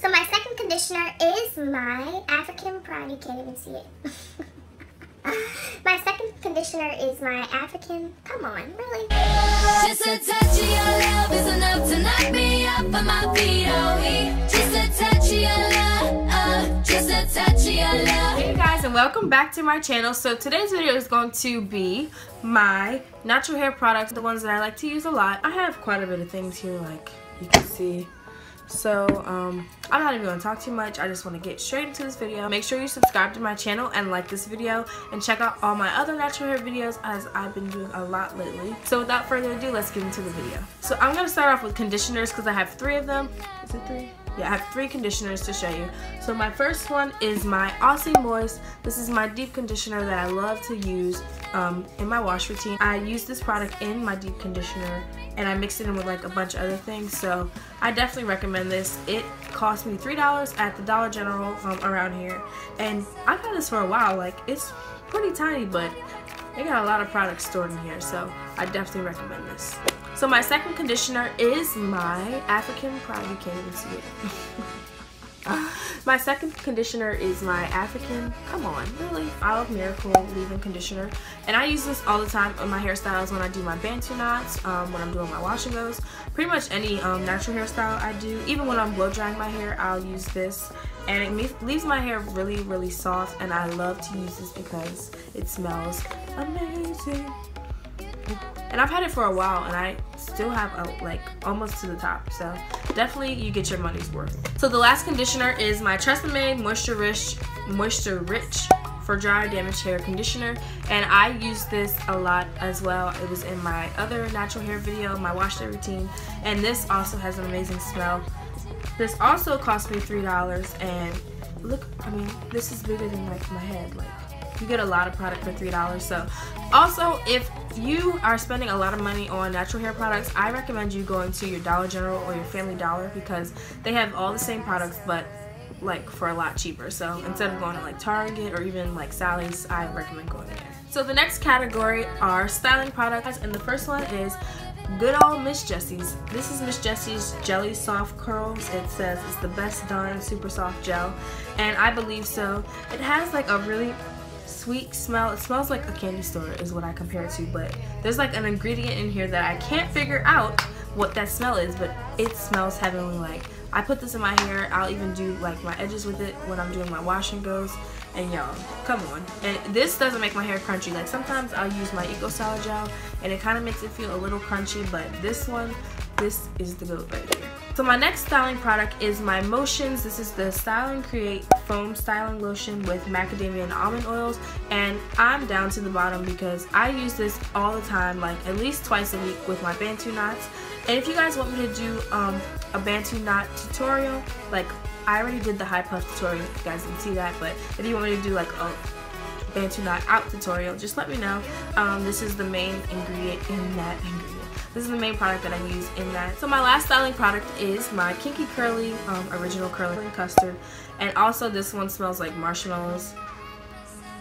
So my second conditioner is my African Pride. You can't even see it. my second conditioner is my African. Come on, really? Just a touch of your love is enough to knock me off of my feet. Oh, just a touch of your love. Uh, just a touch of your love. Hey guys, and welcome back to my channel. So today's video is going to be my natural hair products, the ones that I like to use a lot. I have quite a bit of things here, like you can see. So, um, I'm not even going to talk too much. I just want to get straight into this video. Make sure you subscribe to my channel and like this video. And check out all my other natural hair videos as I've been doing a lot lately. So without further ado, let's get into the video. So I'm going to start off with conditioners because I have three of them. Is it three? Yeah, I have three conditioners to show you. So my first one is my Aussie Moist. This is my deep conditioner that I love to use um, in my wash routine. I use this product in my deep conditioner and I mix it in with like a bunch of other things. So I definitely recommend this. It cost me $3 at the Dollar General um, around here. And I've had this for a while. Like it's pretty tiny, but they got a lot of products stored in here. So I definitely recommend this. So my second conditioner is my African Pride. You can't even see it. my second conditioner is my African, come on, really, Olive Miracle leave-in conditioner. And I use this all the time on my hairstyles when I do my Bantu knots, um, when I'm doing my wash and goes. Pretty much any um, natural hairstyle I do. Even when I'm blow drying my hair, I'll use this. And it leaves my hair really, really soft. And I love to use this because it smells amazing. And I've had it for a while and I still have a, like almost to the top. So definitely you get your money's worth. So the last conditioner is my Tresemme Moisture Rich, Moisture Rich for dry damaged hair conditioner and I use this a lot as well it was in my other natural hair video my wash day routine and this also has an amazing smell this also cost me three dollars and look I mean this is bigger than like my head like you get a lot of product for $3. So also, if you are spending a lot of money on natural hair products, I recommend you going to your Dollar General or your Family Dollar because they have all the same products but like for a lot cheaper. So instead of going to like Target or even like Sally's, I recommend going there. So the next category are styling products and the first one is good old Miss Jessie's. This is Miss Jessie's Jelly Soft Curls. It says it's the best darn super soft gel and I believe so. It has like a really sweet smell. It smells like a candy store is what I compare it to, but there's like an ingredient in here that I can't figure out what that smell is, but it smells heavenly. Like I put this in my hair. I'll even do like my edges with it when I'm doing my wash and goes. And y'all, come on. And this doesn't make my hair crunchy. Like sometimes I'll use my Eco Styler gel and it kind of makes it feel a little crunchy, but this one, this is the goat right here. So my next styling product is my Motions. This is the Style and Create Foam Styling Lotion with macadamia and almond oils. And I'm down to the bottom because I use this all the time, like at least twice a week with my Bantu knots. And if you guys want me to do um, a Bantu knot tutorial, like I already did the high puff tutorial, if you guys didn't see that, but if you want me to do like a Bantu knot out tutorial, just let me know. Um, this is the main ingredient in that ingredient. This is the main product that I use in that. So my last styling product is my Kinky Curly um, Original Curly Custard. And also this one smells like marshmallows.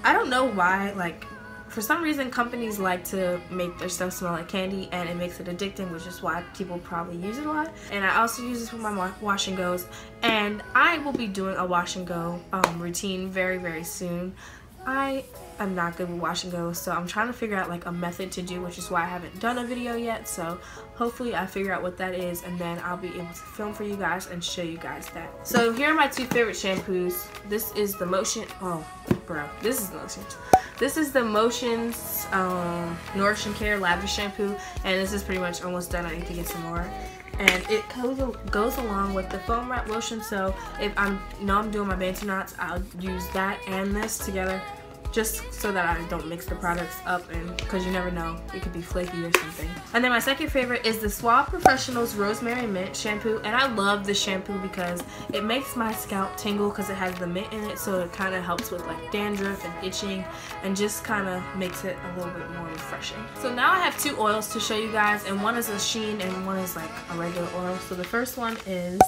I don't know why, like, for some reason companies like to make their stuff smell like candy and it makes it addicting which is why people probably use it a lot and I also use this for my wash and goes and I will be doing a wash and go um, routine very very soon I am not good with wash and go so I'm trying to figure out like a method to do which is why I haven't done a video yet so hopefully I figure out what that is and then I'll be able to film for you guys and show you guys that. So here are my two favorite shampoos. This is the Motion, oh bro, this is the Motions. This is the Motions um, Nourish and Care Lavish Shampoo and this is pretty much almost done. I need to get some more and it goes, along with the foam wrap lotion so if I'm know I'm doing my bantu knots I'll use that and this together just so that I don't mix the products up and because you never know it could be flaky or something. And then my second favorite is the Suave Professionals Rosemary Mint shampoo and I love this shampoo because it makes my scalp tingle because it has the mint in it so it kind of helps with like dandruff and itching and just kind of makes it a little bit more refreshing. So now I have two oils to show you guys and one is a sheen and one is like a regular oil. So the first one is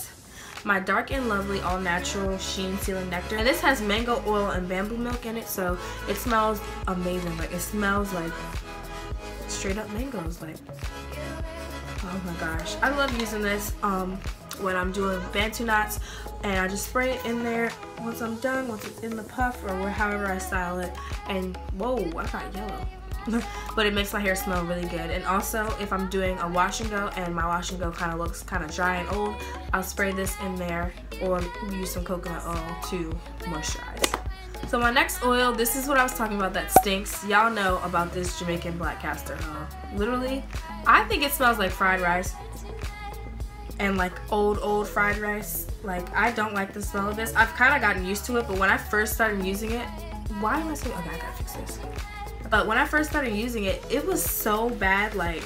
my Dark and Lovely Au Naturale Sheen Sealing Nectar. And this has mango oil and bamboo milk in it, so it smells amazing. Like, it smells like straight up mangoes. Like, oh my gosh. I love using this. Um, when I'm doing bantu knots and I just spray it in there once I'm done, once it's in the puff or however I style it. And whoa, I got yellow. but it makes my hair smell really good. And also, if I'm doing a wash and go and my wash and go kind of looks kind of dry and old, I'll spray this in there or use some coconut oil to moisturize. So my next oil, this is what I was talking about that stinks. Y'all know about this Jamaican black castor oil. Literally, I think it smells like fried rice and like old, old fried rice. Like, I don't like the smell of this. I've kind of gotten used to it, but when I first started using it, why am I saying, okay, I gotta fix this. But when I first started using it, it was so bad, like,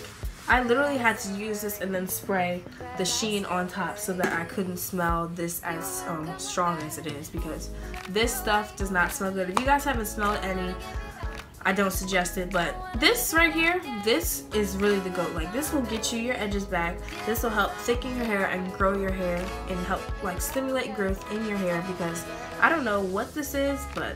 I literally had to use this and then spray the sheen on top so that I couldn't smell this as um, strong as it is because this stuff does not smell good. If you guys haven't smelled any, I don't suggest it, but this right here, this is really the goat. Like this will get you your edges back. This will help thicken your hair and grow your hair and help like stimulate growth in your hair because I don't know what this is, but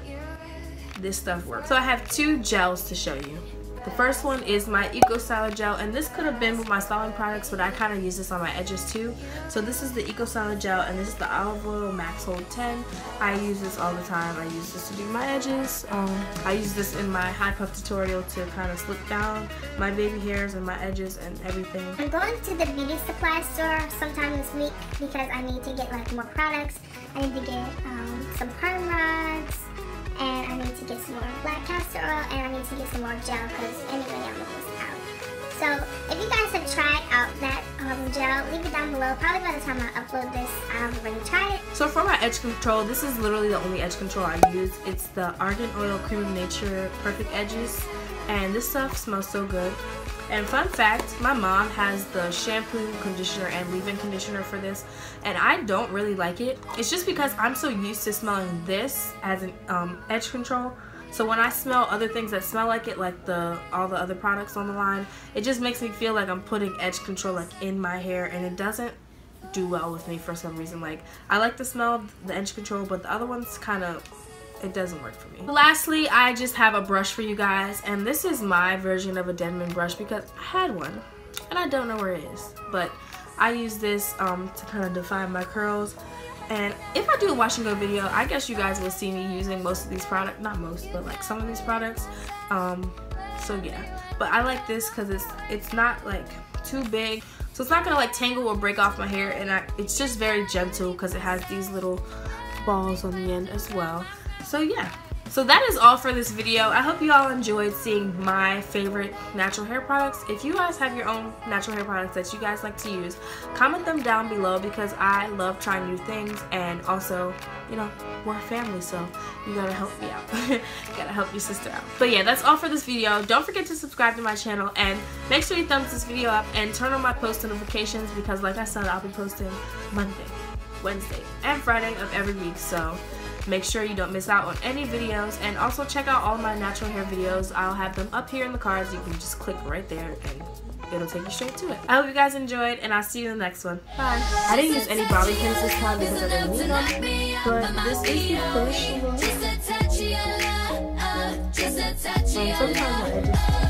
this stuff works. So I have two gels to show you. The first one is my Eco Styler Gel, and this could have been with my styling products, but I kind of use this on my edges too. So this is the Eco Styler Gel, and this is the Olive Oil Max Hold 10. I use this all the time. I use this to do my edges. Um, I use this in my high puff tutorial to kind of slip down my baby hairs and my edges and everything. I'm going to the beauty supply store sometime this week because I need to get like more products. I need to get um, some perm rods, and I need to get some more black castor oil and I need to get some more gel because anyway I'm almost out. So if you guys have tried out that um, gel, leave it down below. Probably by the time I upload this, I've already tried it. So for my edge control, this is literally the only edge control I use. It's the Argan Oil Cream of Nature Perfect Edges. And this stuff smells so good. And fun fact, my mom has the shampoo, conditioner, and leave-in conditioner for this, and I don't really like it. It's just because I'm so used to smelling this as an um, edge control. So when I smell other things that smell like it, like the all the other products on the line, it just makes me feel like I'm putting edge control like in my hair, and it doesn't do well with me for some reason. Like I like the smell of the edge control, but the other ones kind of it doesn't work for me. Lastly, I just have a brush for you guys, and this is my version of a Denman brush because I had one, and I don't know where it is, but I use this um, to kind of define my curls. And if I do a wash and go video, I guess you guys will see me using most of these products, not most, but like some of these products. Um, so yeah, but I like this because it's it's not like too big, so it's not gonna like tangle or break off my hair, and I, it's just very gentle because it has these little balls on the end as well so yeah so that is all for this video. I hope you all enjoyed seeing my favorite natural hair products. If you guys have your own natural hair products that you guys like to use, comment them down below because I love trying new things and also, you know, we're family so you gotta help me out. gotta help your sister out. But yeah, that's all for this video. Don't forget to subscribe to my channel and make sure you thumbs this video up and turn on my post notifications because like I said, I'll be posting Monday, Wednesday, and Friday of every week. So Make sure you don't miss out on any videos and also check out all my natural hair videos. I'll have them up here in the cards. You can just click right there and it'll take you straight to it. I hope you guys enjoyed and I'll see you in the next one. Bye. I didn't use any bobby pins this time because I didn't need them, but this is the finished look. Um, sometimes my edges